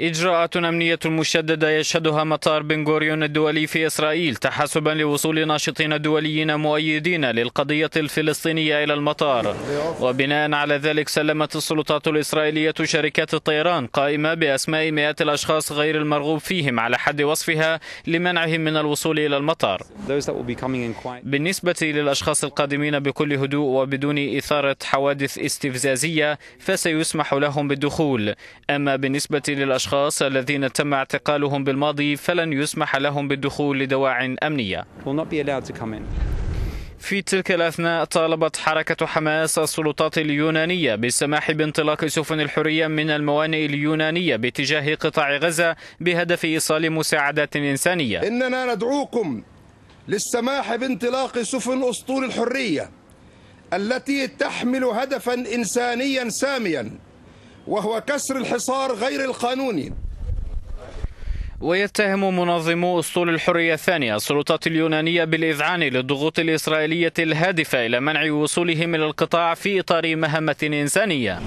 إجراءات أمنية مشددة يشهدها مطار بن غوريون الدولي في إسرائيل تحسبا لوصول ناشطين دوليين مؤيدين للقضية الفلسطينية إلى المطار. وبناء على ذلك سلمت السلطات الإسرائيلية شركات الطيران قائمة بأسماء مئات الأشخاص غير المرغوب فيهم على حد وصفها لمنعهم من الوصول إلى المطار. بالنسبة للأشخاص القادمين بكل هدوء وبدون إثارة حوادث استفزازية فسيسمح لهم بالدخول. أما بالنسبة للأشخاص الأشخاص الذين تم اعتقالهم بالماضي فلن يسمح لهم بالدخول لدواع أمنية. في تلك الأثناء طالبت حركة حماس السلطات اليونانية بالسماح بانطلاق سفن الحرية من الموانئ اليونانية باتجاه قطاع غزة بهدف إيصال مساعدات إنسانية. إننا ندعوكم للسماح بانطلاق سفن أسطول الحرية التي تحمل هدفا إنسانيا ساميا. وهو كسر الحصار غير القانوني. ويتهم منظمو أسطول الحرية الثانية السلطات اليونانية بالإذعان للضغوط الإسرائيلية الهادفة إلى منع وصولهم إلى القطاع في إطار مهمة إنسانية.